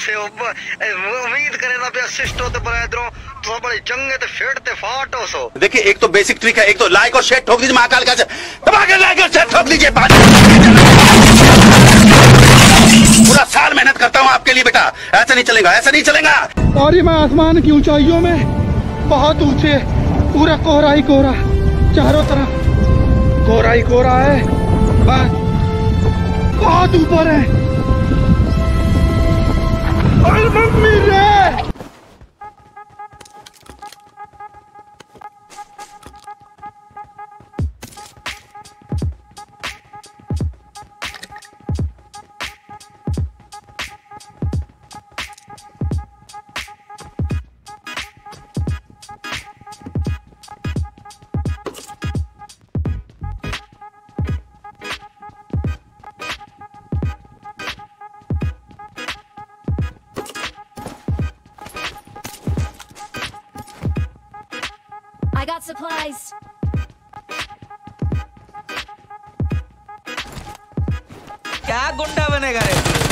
से उम्मीद करे ना पे असिस्ट होते बरादरों तो बड़ी चंगे ते फेड़ते फाटो सो। देखिए एक तो बेसिक ट्रिक है एक तो लाइक और शेयर ठोक दीजिए महाकाल का दबा के लाइक और शेयर ठोक दीजिए पूरा साल मेहनत करता हूँ आपके लिए बेटा। ऐसा नहीं चलेगा ऐसा नहीं चलेगा। और ये मैं आसमान की ऊंचाइयों में बहुत ऊँचे पूरा कोहरा ही कोहरा चारों तरफ़ कोहरा ही कोहरा है। बस बहुत ऊपर है। Got supplies. क्या गुंडा बनेगा रे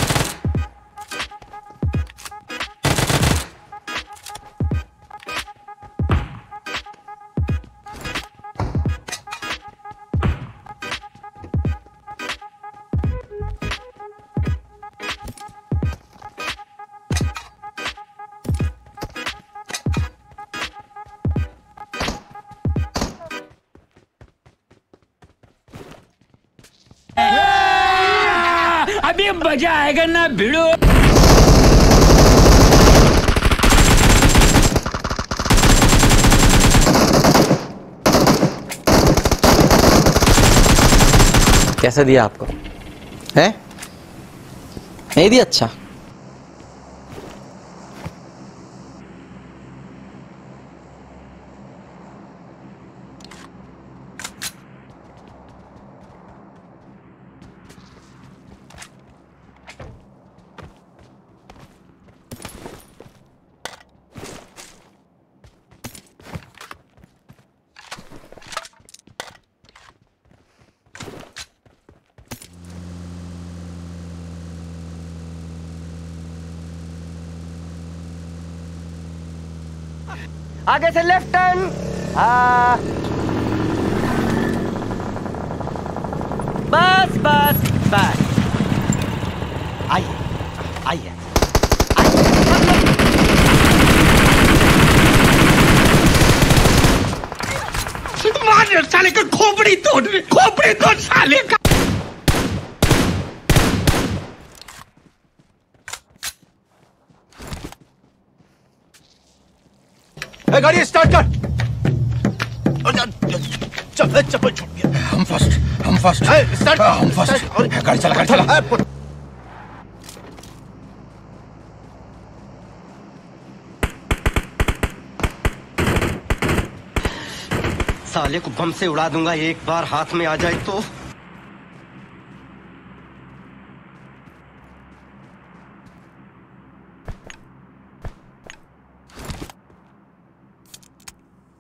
अभी मज़ा आएगा ना भिड़ो। कैसा दिया आपको? है? नहीं दिया? अच्छा। आगे से लेफ्ट टर्न हाँ बस बस बस आइए आइए मार साले का खोपड़ी तोड़ खोपड़ी तोड़ साले का गाड़ी स्टार्ट कर। चल चप्पल छूट गया हम फ़र्स्ट हम फ़र्स्ट स्टार्ट हम फ़र्स्ट गाड़ी चला गाड़ी चला। साले को बम से उड़ा दूँगा एक बार हाथ में आ जाए तो।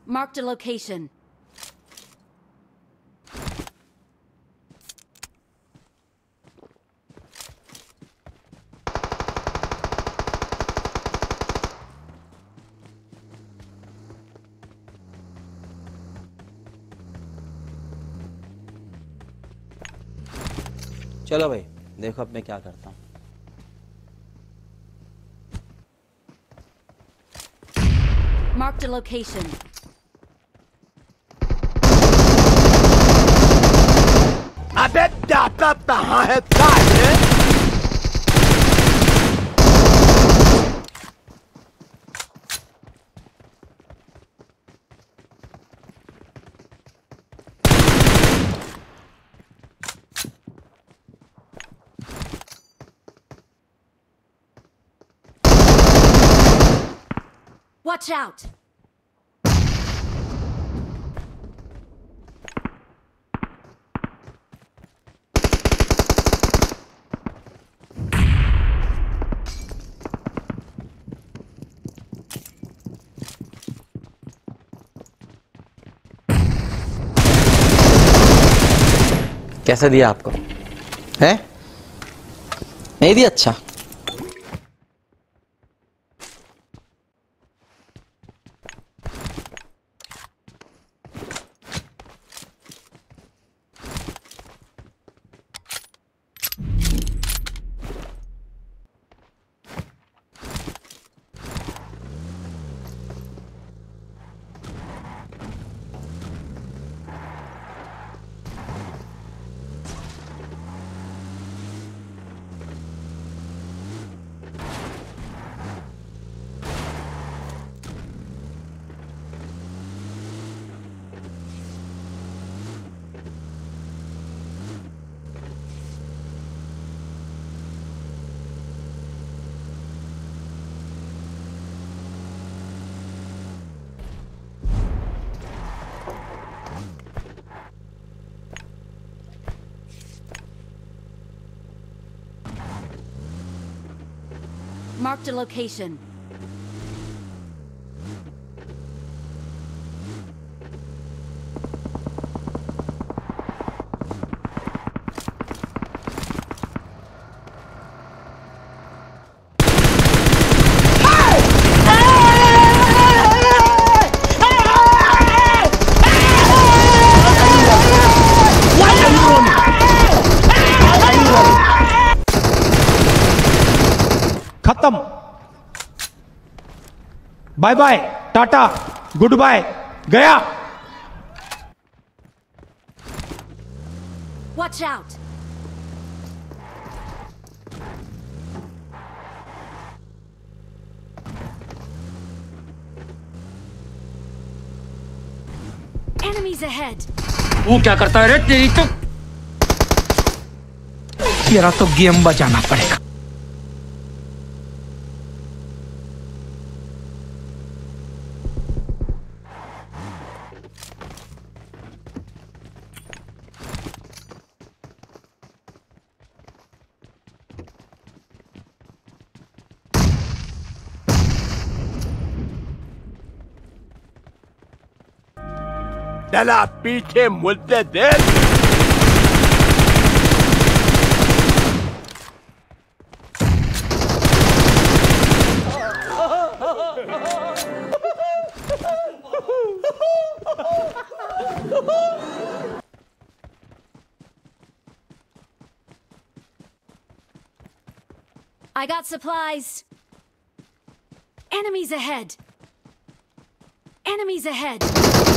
Marked a location. चलो भाई देखो अब मैं क्या करता हूँ Marked a location. दाता कहाँ है साले Watch out! कैसा दिया आपको? है? नहीं दिया? अच्छा। Marked a location. खत्म। Bye bye tata good bye गया। Watch out! Enemies ahead! वो क्या करता है रे? तेरी तो तेरा तो गेम बचाना पड़ेगा। डला पीछे मुद्दे दे I got supplies! Enemies ahead! Enemies ahead!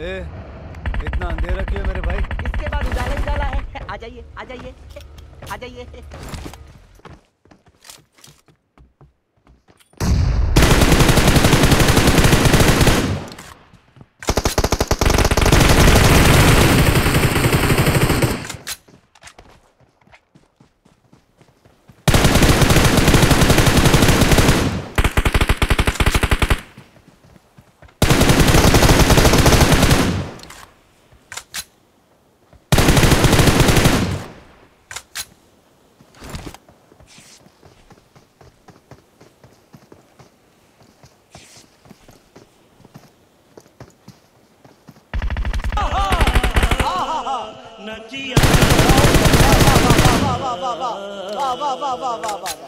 ए, इतना अंधेरा क्यों मेरे भाई? इसके बाद उजाला उजाला है। आ जाइए आ जाइए आ जाइए। 鸡啊！棒棒棒棒棒棒棒棒棒棒棒棒！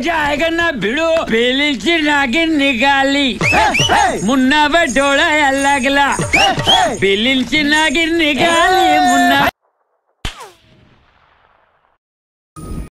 मज़ा आएगा ना भिड़ो बेलीची नागिन निकाली। मुन्ना बटोळा लागला की नागिन निकाली मुन्ना